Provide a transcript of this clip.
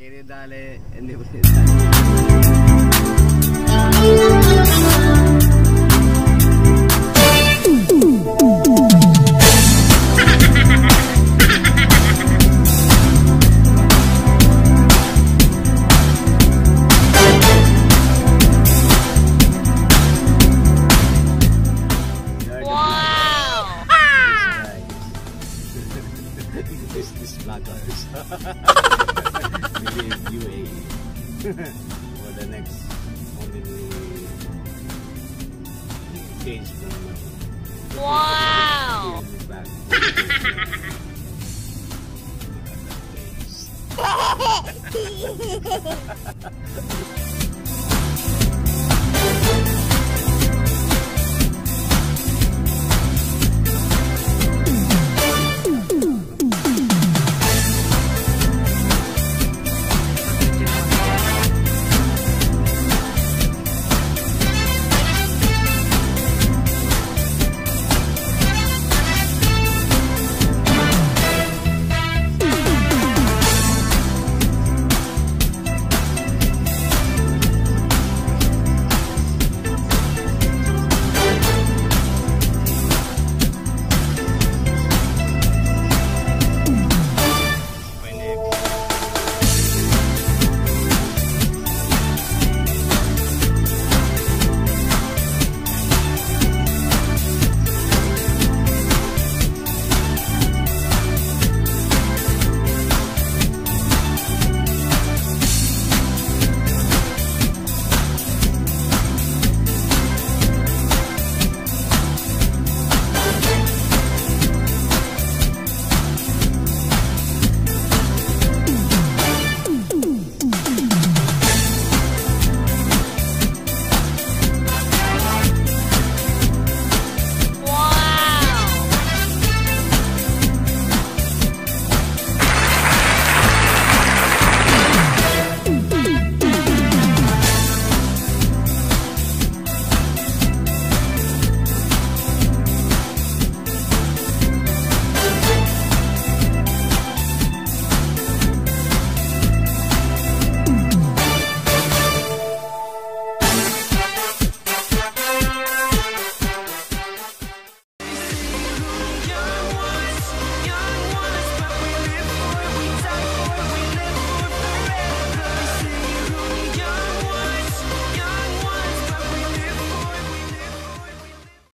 केरे दाल है this this bloggers believe UAE for the next change from Wow!